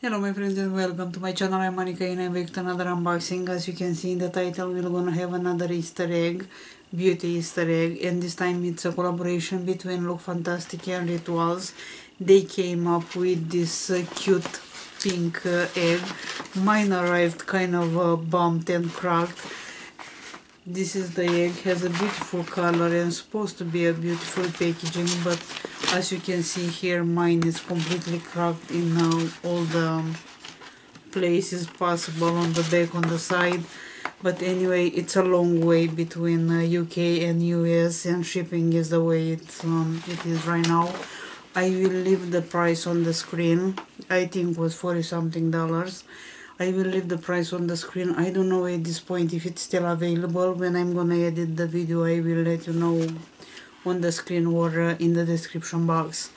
Hello my friends and welcome to my channel, I'm Monica and I'm back another unboxing. As you can see in the title, we're gonna have another Easter egg, beauty Easter egg, and this time it's a collaboration between Look Fantastic and Rituals. They came up with this uh, cute pink uh, egg. Mine arrived kind of uh, bumped and cracked. This is the egg, has a beautiful color and supposed to be a beautiful packaging, but as you can see here, mine is completely cracked in uh, all the places possible on the back, on the side. But anyway, it's a long way between uh, UK and US, and shipping is the way it's, um, it is right now. I will leave the price on the screen. I think was 40 something dollars. I will leave the price on the screen. I don't know at this point if it's still available. When I'm gonna edit the video, I will let you know on the screen or uh, in the description box.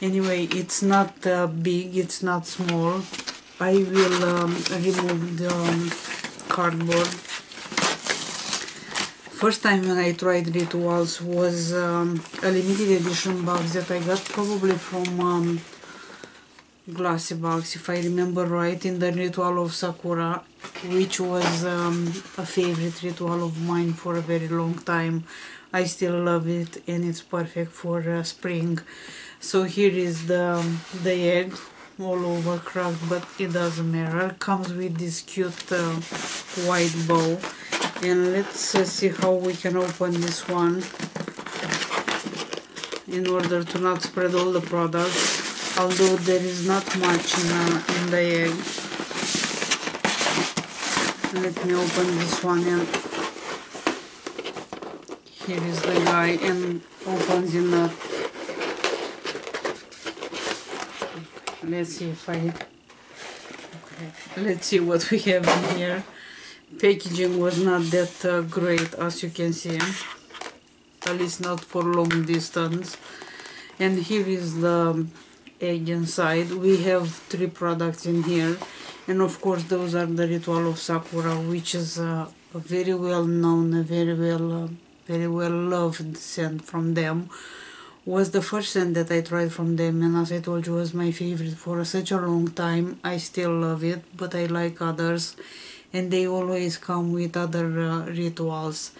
Anyway, it's not uh, big, it's not small. I will um, remove the um, cardboard. First time when I tried Rituals was um, a limited edition box that I got probably from um, GlossyBox if I remember right in the ritual of Sakura which was um, a favorite ritual of mine for a very long time. I still love it and it's perfect for uh, spring. So here is the the egg all over cracked but it doesn't matter. Comes with this cute uh, white bow. And let's uh, see how we can open this one in order to not spread all the products although there is not much in, uh, in the egg. Let me open this one and here is the guy and opens in the let's see if I okay. let's see what we have in here. Packaging was not that uh, great as you can see at least not for long distance. And here is the egg inside we have three products in here. And of course those are the ritual of sakura which is uh, a very well known a very well uh, very well loved scent from them. Was the first scent that I tried from them and as I told you was my favorite for such a long time. I still love it but I like others and they always come with other uh, rituals.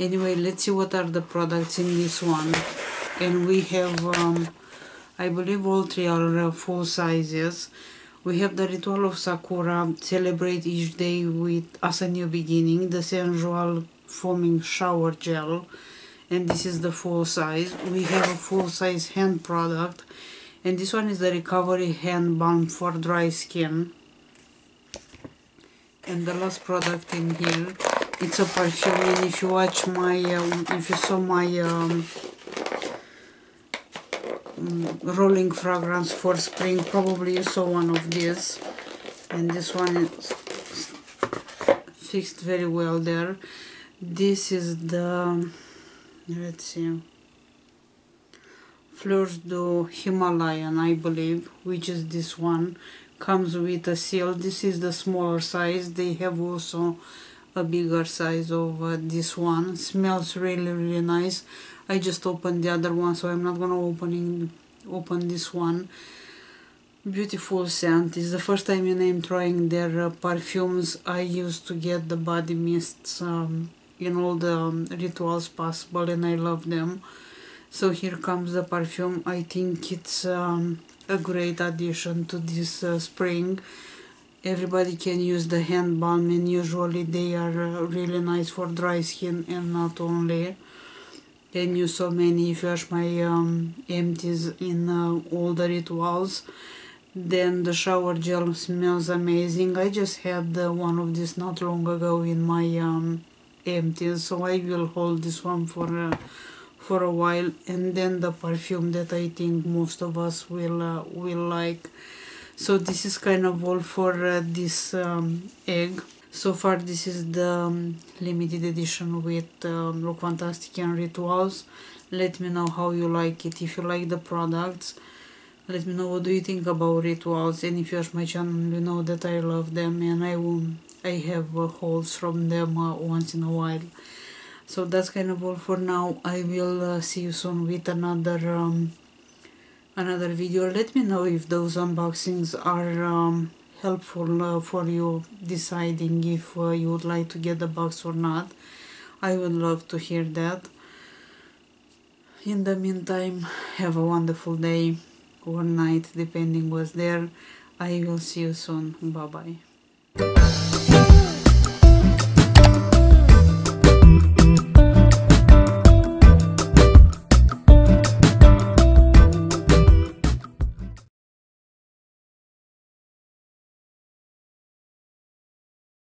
Anyway let's see what are the products in this one. And we have um, I believe all three are uh, full sizes. We have the Ritual of Sakura, celebrate each day with as a new beginning, the sensual foaming shower gel, and this is the full size. We have a full size hand product, and this one is the recovery hand balm for dry skin. And the last product in here, it's a perfume, and if you watch my, um, if you saw my um, Mm, rolling fragrance for spring probably you saw one of these. And this one is fixed very well there. This is the let's see Fleurs du Himalayan I believe which is this one. Comes with a seal. This is the smaller size. They have also a bigger size of uh, this one. Smells really really nice. I just opened the other one so I'm not gonna opening open this one. Beautiful scent. It's the first time in I'm trying their uh, perfumes. I used to get the body mists um, in all the um, rituals possible and I love them. So here comes the perfume. I think it's um, a great addition to this uh, spring everybody can use the hand balm and usually they are uh, really nice for dry skin and not only. Can use so many if you wash my um, empties in uh, all the rituals. Then the shower gel smells amazing. I just had uh, one of these not long ago in my um, empties so I will hold this one for uh, for a while. And then the perfume that I think most of us will uh, will like so this is kind of all for uh, this um, egg so far this is the um, limited edition with um, Look Fantastic and Rituals. Let me know how you like it. If you like the products, let me know what do you think about Rituals. And if you watch my channel, you know that I love them and I will, I have uh, hauls from them uh, once in a while. So that's kind of all for now. I will uh, see you soon with another um, another video. Let me know if those unboxings are um, helpful uh, for you deciding if uh, you would like to get the box or not. I would love to hear that. In the meantime have a wonderful day or night depending what's there. I will see you soon. Bye bye